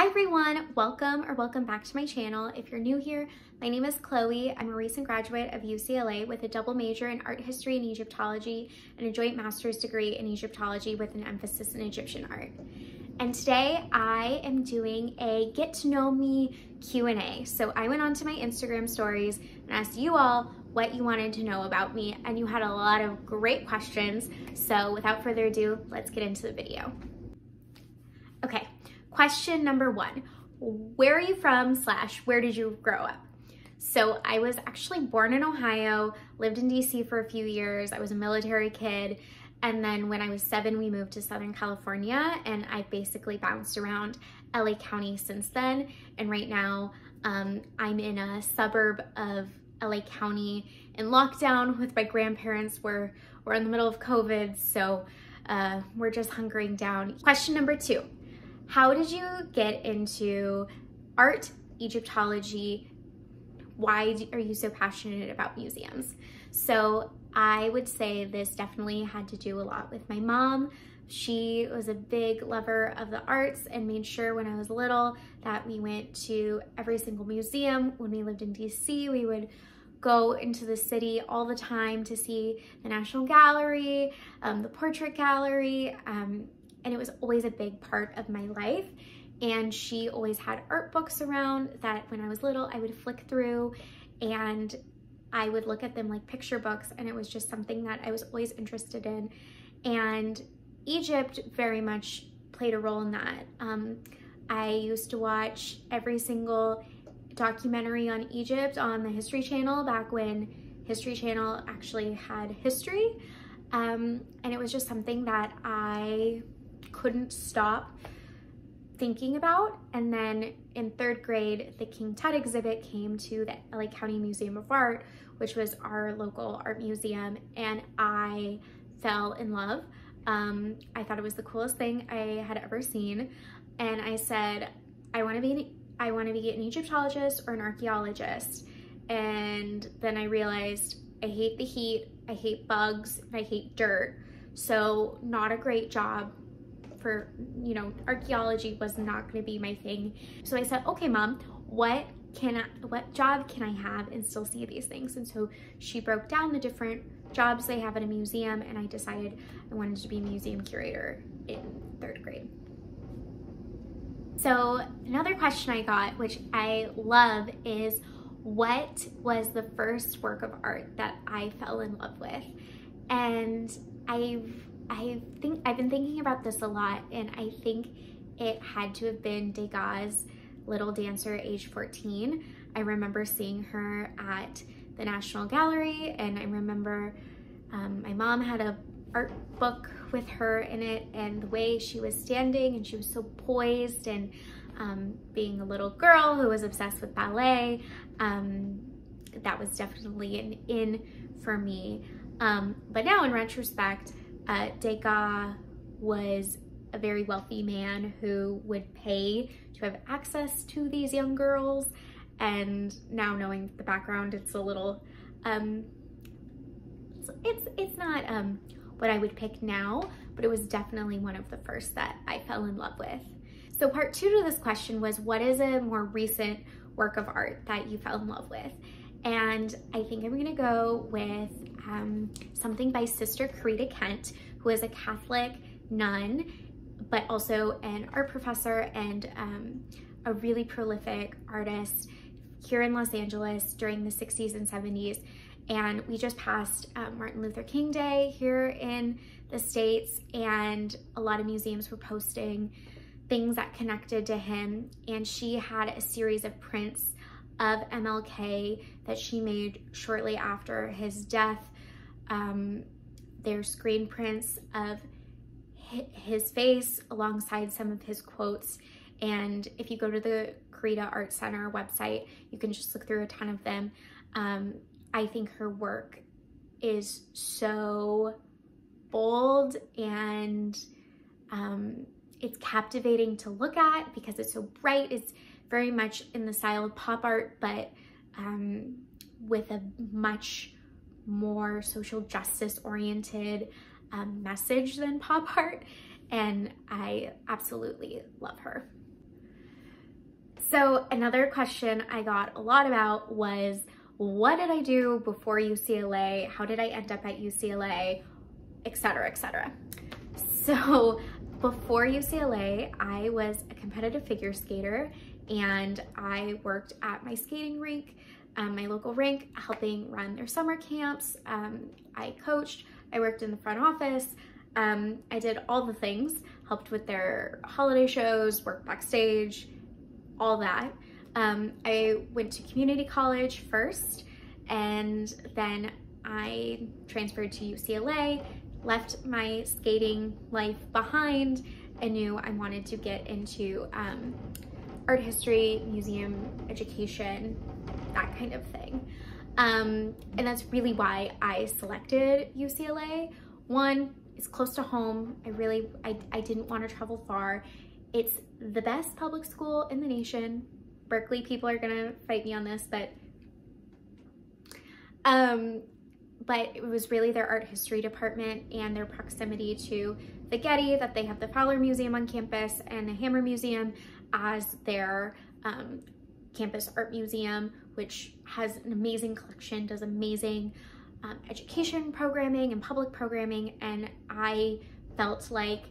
Hi everyone, welcome or welcome back to my channel. If you're new here, my name is Chloe. I'm a recent graduate of UCLA with a double major in art history and Egyptology and a joint master's degree in Egyptology with an emphasis in Egyptian art. And today I am doing a get to know me Q&A. So I went onto my Instagram stories and asked you all what you wanted to know about me and you had a lot of great questions. So without further ado, let's get into the video. Okay, question number one, where are you from slash where did you grow up? So I was actually born in Ohio, lived in DC for a few years. I was a military kid. And then when I was seven, we moved to Southern California and I basically bounced around LA County since then. And right now um, I'm in a suburb of LA County in lockdown with my grandparents. We're, we're in the middle of COVID, so uh, we're just hunkering down. Question number two, how did you get into art, Egyptology? Why are you so passionate about museums? So I would say this definitely had to do a lot with my mom. She was a big lover of the arts and made sure when I was little that we went to every single museum. When we lived in DC, we would go into the city all the time to see the National Gallery, um, the Portrait Gallery, um, and it was always a big part of my life. And she always had art books around that when I was little, I would flick through and I would look at them like picture books and it was just something that I was always interested in. And Egypt very much played a role in that. Um, I used to watch every single documentary on Egypt on the History Channel back when History Channel actually had history. Um, and it was just something that I couldn't stop thinking about. And then in third grade, the King Tut exhibit came to the LA County Museum of Art, which was our local art museum, and I fell in love. Um, I thought it was the coolest thing I had ever seen. And I said, I wanna be an, I wanna be an Egyptologist or an archeologist. And then I realized I hate the heat, I hate bugs, I hate dirt. So not a great job for, you know, archaeology was not gonna be my thing. So I said, okay, mom, what can I, what job can I have and still see these things? And so she broke down the different jobs they have at a museum and I decided I wanted to be a museum curator in third grade. So another question I got, which I love is what was the first work of art that I fell in love with? And I've I think I've been thinking about this a lot and I think it had to have been Degas' Little Dancer age 14. I remember seeing her at the National Gallery and I remember um, my mom had a art book with her in it and the way she was standing and she was so poised and um, being a little girl who was obsessed with ballet, um, that was definitely an in for me. Um, but now in retrospect, uh, was a very wealthy man who would pay to have access to these young girls. And now knowing the background, it's a little, um, it's, it's not um, what I would pick now, but it was definitely one of the first that I fell in love with. So part two to this question was, what is a more recent work of art that you fell in love with? And I think I'm gonna go with um, something by Sister Corita Kent, who is a Catholic nun, but also an art professor and um, a really prolific artist here in Los Angeles during the 60s and 70s. And we just passed um, Martin Luther King Day here in the States, and a lot of museums were posting things that connected to him. And she had a series of prints of MLK that she made shortly after his death. Um, there's screen prints of his face alongside some of his quotes. And if you go to the Corita Art Center website, you can just look through a ton of them. Um, I think her work is so bold and um, it's captivating to look at because it's so bright. It's very much in the style of pop art, but um, with a much more social justice oriented um, message than pop art. And I absolutely love her. So another question I got a lot about was, what did I do before UCLA? How did I end up at UCLA? Etc. Etc. So before UCLA, I was a competitive figure skater and I worked at my skating rink, um, my local rink, helping run their summer camps. Um, I coached, I worked in the front office. Um, I did all the things, helped with their holiday shows, worked backstage, all that. Um, I went to community college first and then I transferred to UCLA left my skating life behind and knew I wanted to get into um, art history, museum education, that kind of thing. Um, and that's really why I selected UCLA. One, it's close to home. I really, I, I didn't want to travel far. It's the best public school in the nation. Berkeley people are gonna fight me on this, but um, but it was really their art history department and their proximity to the Getty, that they have the Fowler Museum on campus and the Hammer Museum as their um, campus art museum, which has an amazing collection, does amazing um, education programming and public programming. And I felt like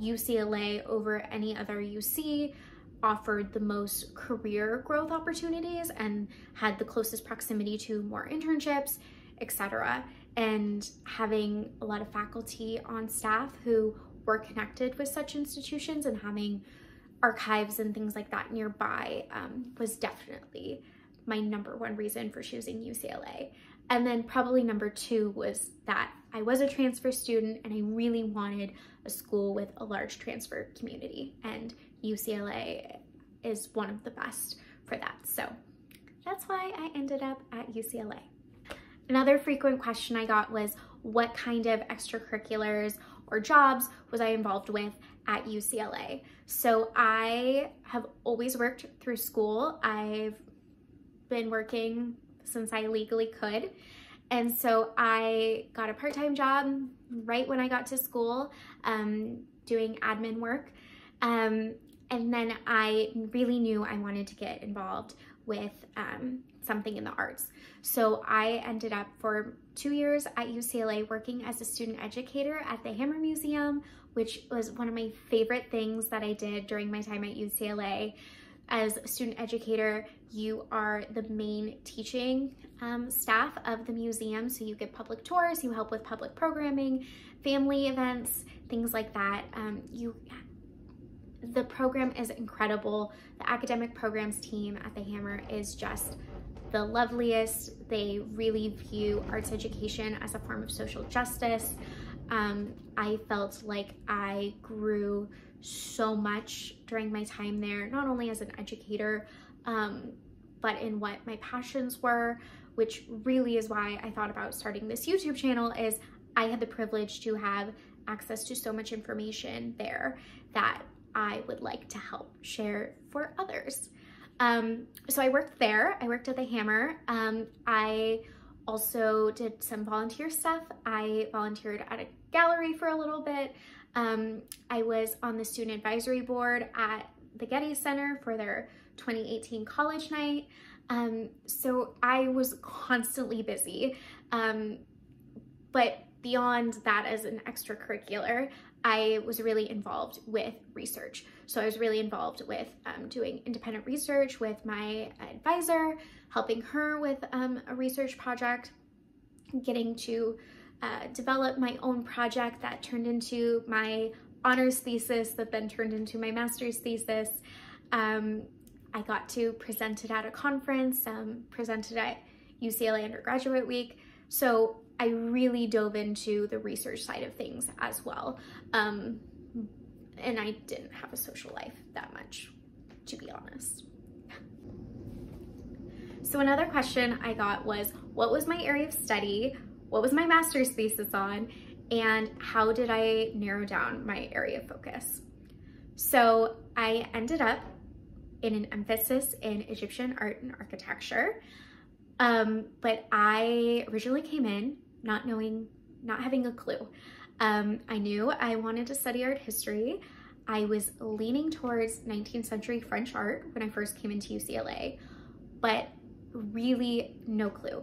UCLA over any other UC offered the most career growth opportunities and had the closest proximity to more internships etc. And having a lot of faculty on staff who were connected with such institutions and having archives and things like that nearby um, was definitely my number one reason for choosing UCLA. And then probably number two was that I was a transfer student and I really wanted a school with a large transfer community and UCLA is one of the best for that. So that's why I ended up at UCLA. Another frequent question I got was what kind of extracurriculars or jobs was I involved with at UCLA? So I have always worked through school. I've been working since I legally could. And so I got a part-time job right when I got to school um, doing admin work. Um, and then I really knew I wanted to get involved with um, something in the arts. So I ended up for two years at UCLA working as a student educator at the Hammer Museum, which was one of my favorite things that I did during my time at UCLA. As a student educator, you are the main teaching um, staff of the museum. So you give public tours, you help with public programming, family events, things like that. Um, you the program is incredible. The academic programs team at the Hammer is just the loveliest. They really view arts education as a form of social justice. Um, I felt like I grew so much during my time there, not only as an educator, um, but in what my passions were, which really is why I thought about starting this YouTube channel is I had the privilege to have access to so much information there that I would like to help share for others. Um, so I worked there, I worked at the Hammer. Um, I also did some volunteer stuff. I volunteered at a gallery for a little bit. Um, I was on the student advisory board at the Getty Center for their 2018 college night. Um, so I was constantly busy. Um, but beyond that as an extracurricular, I was really involved with research. So I was really involved with um, doing independent research with my advisor, helping her with um, a research project, getting to uh, develop my own project that turned into my honors thesis that then turned into my master's thesis. Um, I got to present it at a conference, um, presented at UCLA Undergraduate Week. So I really dove into the research side of things as well. Um, and I didn't have a social life that much, to be honest. So another question I got was, what was my area of study? What was my master's thesis on? And how did I narrow down my area of focus? So I ended up in an emphasis in Egyptian art and architecture. Um, but I originally came in not knowing, not having a clue. Um, I knew I wanted to study art history. I was leaning towards 19th century French art when I first came into UCLA, but really no clue.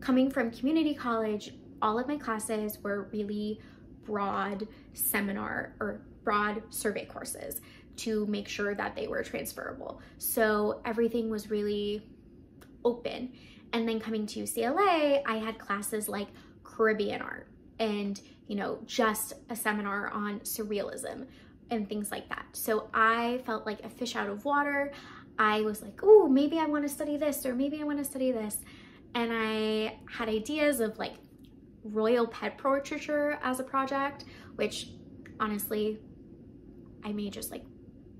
Coming from community college, all of my classes were really broad seminar or broad survey courses to make sure that they were transferable. So everything was really open. And then coming to UCLA, I had classes like Caribbean art and, you know, just a seminar on surrealism and things like that. So I felt like a fish out of water. I was like, oh, maybe I want to study this or maybe I want to study this. And I had ideas of like royal pet portraiture as a project, which honestly, I may just like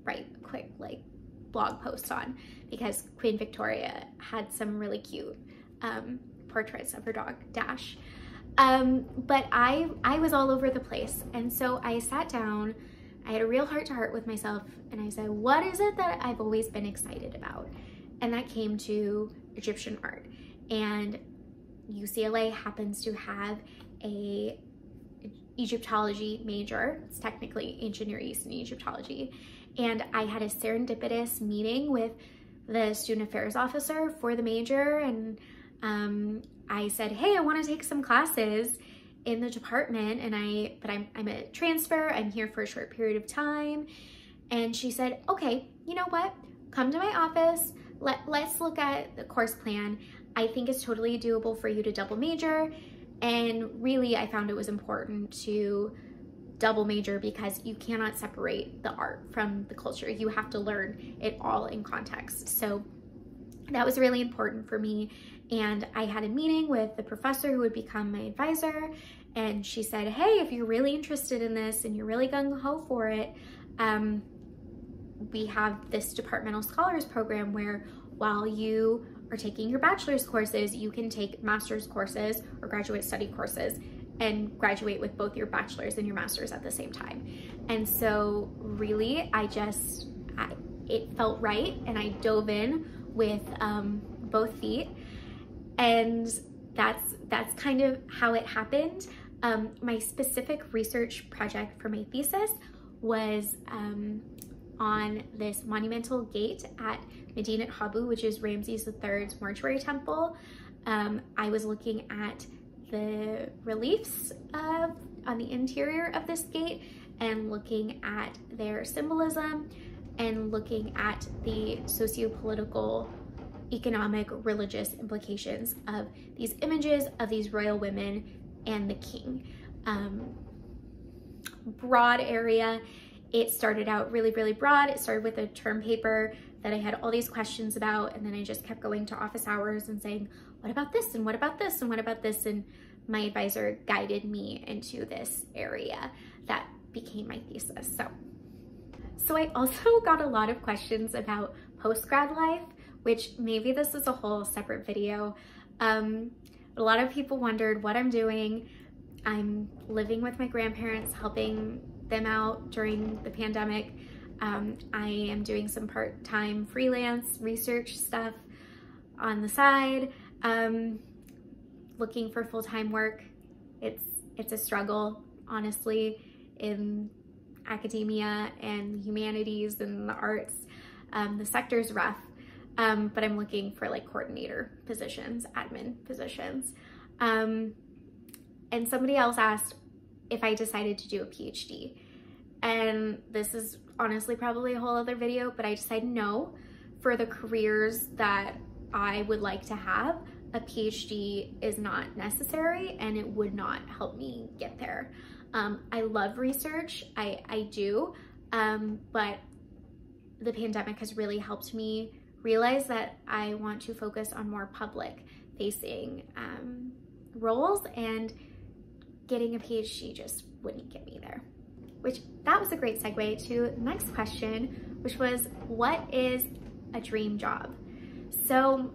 write a quick like blog post on because Queen Victoria had some really cute um, portraits of her dog Dash. Um, but I, I was all over the place. And so I sat down, I had a real heart to heart with myself and I said, what is it that I've always been excited about? And that came to Egyptian art. And UCLA happens to have a Egyptology major. It's technically ancient Near East and Egyptology. And I had a serendipitous meeting with the student affairs officer for the major. And um, I said, hey, I wanna take some classes in the department and I, but I'm, I'm a transfer, I'm here for a short period of time. And she said, okay, you know what? Come to my office, let, let's look at the course plan. I think it's totally doable for you to double major. And really, I found it was important to double major because you cannot separate the art from the culture. You have to learn it all in context. So that was really important for me. And I had a meeting with the professor who would become my advisor. And she said, hey, if you're really interested in this and you're really gung ho for it, um, we have this departmental scholars program where while you are taking your bachelor's courses, you can take master's courses or graduate study courses and graduate with both your bachelor's and your master's at the same time. And so really, I just, I, it felt right and I dove in with um, both feet. And that's, that's kind of how it happened. Um, my specific research project for my thesis was um, on this monumental gate at Medinet Habu, which is Ramses III's mortuary temple. Um, I was looking at the reliefs of, on the interior of this gate and looking at their symbolism and looking at the socio-political, economic, religious implications of these images of these royal women and the king. Um, broad area. It started out really, really broad. It started with a term paper that I had all these questions about, and then I just kept going to office hours and saying, what about this? And what about this? And what about this? And my advisor guided me into this area that became my thesis. So, so I also got a lot of questions about post-grad life, which maybe this is a whole separate video. Um, a lot of people wondered what I'm doing. I'm living with my grandparents, helping them out during the pandemic. Um, I am doing some part-time freelance research stuff on the side, um, looking for full-time work. It's, it's a struggle, honestly, in academia and humanities and the arts. Um, the sector's rough, um, but I'm looking for like coordinator positions, admin positions. Um, and somebody else asked if I decided to do a PhD. And this is honestly probably a whole other video, but I decided no. For the careers that I would like to have, a PhD is not necessary and it would not help me get there. Um, I love research, I, I do, um, but the pandemic has really helped me realize that I want to focus on more public facing um, roles and getting a PhD just wouldn't get me there which that was a great segue to the next question, which was what is a dream job? So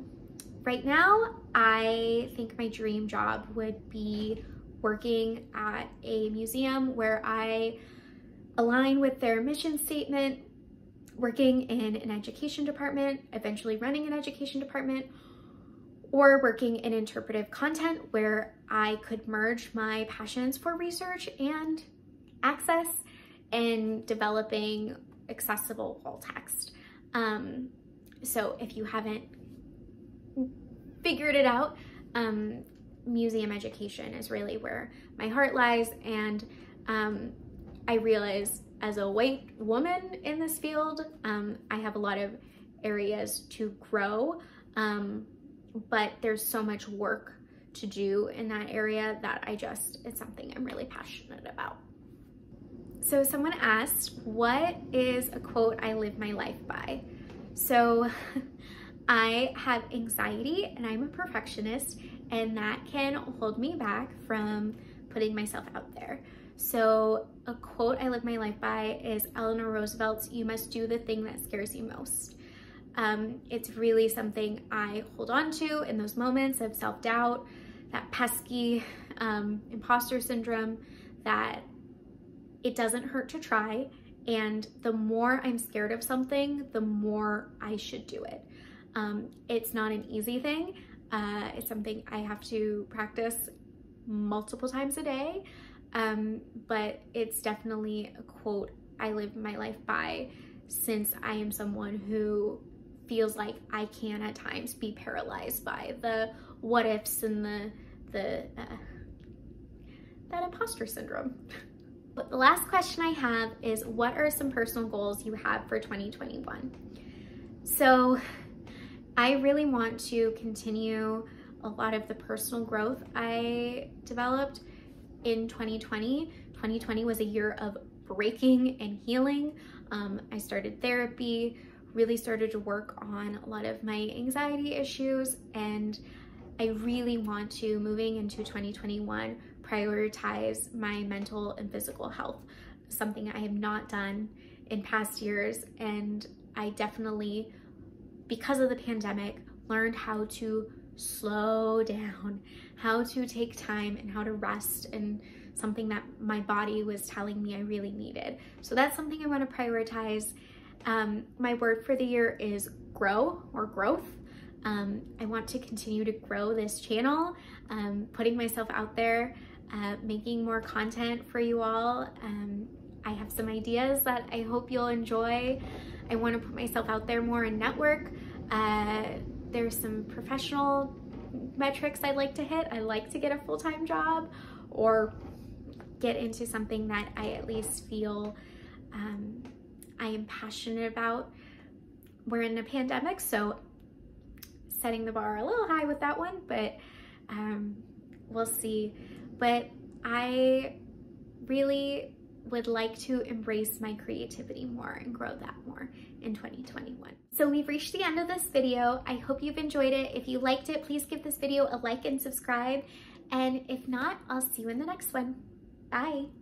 right now, I think my dream job would be working at a museum where I align with their mission statement, working in an education department, eventually running an education department, or working in interpretive content where I could merge my passions for research and access in developing accessible wall text. Um, so if you haven't figured it out, um, museum education is really where my heart lies. And um, I realize as a white woman in this field, um, I have a lot of areas to grow, um, but there's so much work to do in that area that I just, it's something I'm really passionate about. So someone asked, what is a quote I live my life by? So I have anxiety and I'm a perfectionist and that can hold me back from putting myself out there. So a quote I live my life by is Eleanor Roosevelt's, you must do the thing that scares you most. Um, it's really something I hold on to in those moments of self-doubt, that pesky um, imposter syndrome, that it doesn't hurt to try. And the more I'm scared of something, the more I should do it. Um, it's not an easy thing. Uh, it's something I have to practice multiple times a day, um, but it's definitely a quote I live my life by since I am someone who feels like I can at times be paralyzed by the what ifs and the the uh, that imposter syndrome. But the last question I have is what are some personal goals you have for 2021? So I really want to continue a lot of the personal growth I developed in 2020. 2020 was a year of breaking and healing. Um, I started therapy, really started to work on a lot of my anxiety issues, and I really want to, moving into 2021, prioritize my mental and physical health, something I have not done in past years. And I definitely because of the pandemic, learned how to slow down, how to take time and how to rest and something that my body was telling me I really needed. So that's something I want to prioritize. Um, my word for the year is grow or growth. Um, I want to continue to grow this channel, um, putting myself out there, uh, making more content for you all. Um, I have some ideas that I hope you'll enjoy. I want to put myself out there more and network. Uh, there's some professional metrics I'd like to hit. I like to get a full-time job or get into something that I at least feel um, I am passionate about. We're in a pandemic, so setting the bar a little high with that one, but um, we'll see. But I really would like to embrace my creativity more and grow that more in 2021. So we've reached the end of this video. I hope you've enjoyed it. If you liked it, please give this video a like and subscribe. And if not, I'll see you in the next one. Bye.